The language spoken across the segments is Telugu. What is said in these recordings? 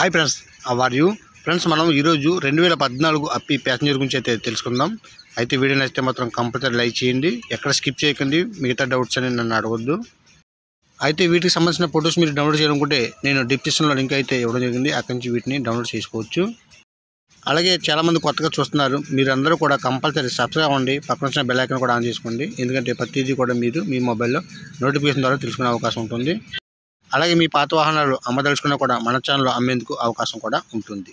Hi friends are you friends మనం ఈరోజు రెండు వేల పద్నాలుగు అప్పి ప్యాసింజర్ గురించి అయితే తెలుసుకుందాం. అయితే వీడియో నచ్చితే మాత్రం కంపల్సరీ లైక్ చేయండి. ఎక్కడ స్కిప్ చేయకండి. మిగతా డౌట్స్ అని నన్ను అడగొద్దు. అయితే వీటికి సంబంధించిన ఫొటోస్ మీరు డౌన్లోడ్ చేయాలనుకుంటే నేను డిస్క్రిప్షన్లో లింక్ అయితే ఇవ్వడం జరిగింది. అక్కడి నుంచి వీటిని డౌన్లోడ్ చేసుకోవచ్చు. అలాగే చాలామంది కొత్తగా చూస్తున్నారు. మీరందరూ కూడా కంపల్సరీ సబ్స్క్రైబ్ అవ్వండి. పక్కన వచ్చిన బెల్ ఐకన్ కూడా ఆన్ చేసుకోండి. ఎందుకంటే ప్రతిదీ కూడా మీరు మీ మొబైల్లో నోటిఫికేషన్ ద్వారా తెలుసుకునే అవకాశం ఉంటుంది. అలాగే మీ పాత వాహనాలు అమ్మదలుచుకున్నా కూడా మన ఛానల్లో అమ్మేందుకు అవకాశం కూడా ఉంటుంది.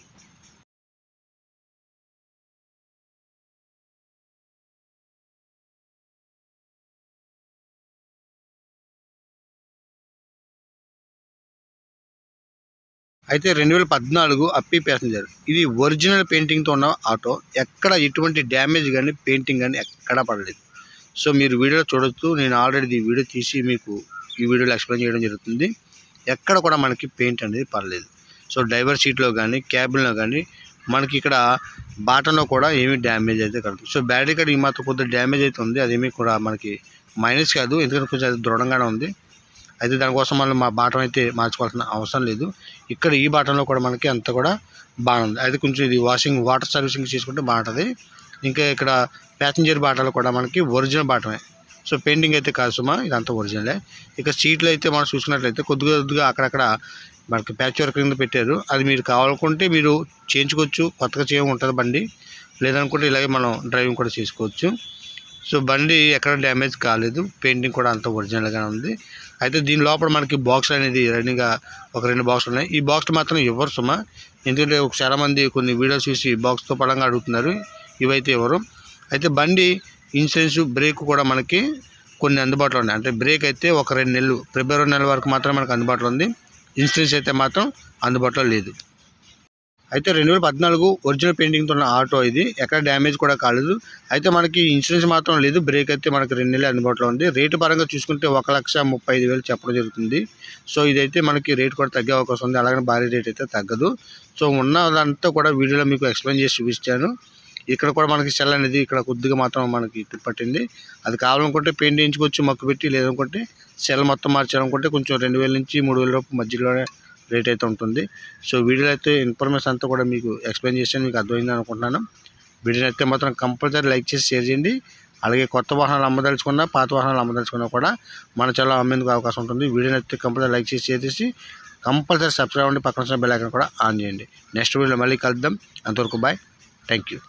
అయితే రెండు వేల పద్నాలుగు అప్పి ప్యాసింజర్ ఇది ఒరిజినల్ పెయింటింగ్తో ఉన్న ఆటో. ఎక్కడ ఎటువంటి డ్యామేజ్ కానీ పెయింటింగ్ కానీ ఎక్కడా పడలేదు. సో మీరు వీడియో చూడొచ్చు. నేను ఆల్రెడీ ఈ వీడియో తీసి మీకు ఈ వీడియోలో ఎక్స్ప్లెయిన్ చేయడం జరుగుతుంది. ఎక్కడ కూడా మనకి పెయింట్ అనేది పడలేదు. సో డ్రైవర్ సీట్లో కానీ క్యాబిన్లో కానీ మనకి ఇక్కడ బాటంలో కూడా ఏమీ డ్యామేజ్ అయితే కలదు సో బ్యాటరీ కార్డ్ ఈ మాత్రం కొద్దిగా డ్యామేజ్ అయితే ఉంది. అదేమీ కూడా మనకి మైనస్ కాదు. ఎందుకంటే కొంచెం అది దృఢంగానే ఉంది. అయితే దానికోసం మనం మా బాటం అయితే మార్చుకోవాల్సిన అవసరం లేదు. ఇక్కడ ఈ బాటంలో కూడా మనకి అంత కూడా బాగుంది అయితే కొంచెం ఇది వాషింగ్ వాటర్ సర్వీసింగ్ చేసుకుంటే బాగుంటుంది. ఇంకా ఇక్కడ ప్యాసింజర్ బాటలు కూడా మనకి ఒరిజినల్ బాటమే. సో పెయింటింగ్ అయితే కాదు సుమా ఇదంతా ఒరిజినలే. ఇక సీట్లు అయితే మనం చూసుకున్నట్లయితే కొద్దిగా కొద్దిగా అక్కడక్కడ మనకి ప్యాచ్ వర్క్ కింద పెట్టారు. అది మీరు కావాలనుకుంటే మీరు చేయించుకోవచ్చు కొత్తగా చేయ ఉంటుంది బండి. లేదనుకుంటే ఇలాగే మనం డ్రైవింగ్ కూడా చేసుకోవచ్చు. సో బండి ఎక్కడ డ్యామేజ్ కాలేదు పెయింటింగ్ కూడా అంత ఒరిజినల్గానే ఉంది. అయితే దీని లోపల మనకి బాక్స్ అనేది రన్నింగ్గా ఒక రెండు బాక్స్ ఉన్నాయి. ఈ బాక్స్ మాత్రం ఇవ్వరు సుమా? ఎందుకంటే చాలామంది కొన్ని వీడియోస్ చూసి బాక్స్తో పడంగా అడుగుతున్నారు. ఇవైతే ఇవ్వరు అయితే బండి ఇన్సూరెన్స్ బ్రేక్ కూడా మనకి కొన్ని అందుబాటులో ఉన్నాయి. అంటే బ్రేక్ అయితే ఒక రెండు నెలలు ఫిబ్రవరి నెల వరకు మాత్రమే మనకు అందుబాటులో ఉంది. ఇన్సూరెన్స్ అయితే మాత్రం అందుబాటులో లేదు. అయితే రెండు వేల పద్నాలుగు ఒరిజినల్ పెయింటింగ్తో ఉన్న ఆటో ఇది. ఎక్కడ డ్యామేజ్ కూడా కాలేదు. అయితే మనకి ఇన్సూరెన్స్ మాత్రం లేదు. బ్రేక్ అయితే మనకి రెండు నెలలు అందుబాటులో ఉంది. రేటు పరంగా చూసుకుంటే ఒక లక్ష ముప్పై ఐదు వేలు చెప్పడం జరుగుతుంది. సో ఇదైతే మనకి రేట్ కూడా తగ్గే అవకాశం ఉంది. అలాగే భారీ రేట్ అయితే తగ్గదు. సో ఉన్నదంతా కూడా వీడియోలో మీకు ఎక్స్ప్లెయిన్ చేసి చూపించాను ఇక్కడ కూడా మనకి సెల్ అనేది ఇక్కడ కొద్దిగా మాత్రం మనకి పట్టింది. అది కావాలనుకుంటే పెయింట్ వేయించుకొచ్చి మక్కు పెట్టి లేదనుకుంటే సెల్ మొత్తం మార్చాలనుకుంటే కొంచెం రెండు వేల నుంచి మూడు వేల రూపాయల మధ్యలోనే రేట్ అయితే ఉంటుంది. సో వీడియోలో అయితే ఇన్ఫర్మేషన్ అంతా కూడా మీకు ఎక్స్ప్లెయిన్ చేసి మీకు అర్థమైంది అనుకుంటున్నాను. వీడియోని అయితే మాత్రం కంపల్సరీ లైక్ చేసి షేర్ చేయండి. అలాగే కొత్త వాహనాలు అమ్మదలుచుకున్నా పాత వాహనాలు అమ్మదలుచుకున్నా కూడా మన చాలా అమ్మేందుకు అవకాశం ఉంటుంది. వీడియోని అయితే కంపల్సరీ లైక్ చేసి షేర్ చేసి కంపల్సరీ సబ్స్క్రైబ్ అవ్వండి. పక్కన బెల్ ఐకాన్ కూడా ఆన్ చేయండి. నెక్స్ట్ వీడియోలో మళ్ళీ కలుద్దాం. అంతవరకు బాయ్ థ్యాంక్ యూ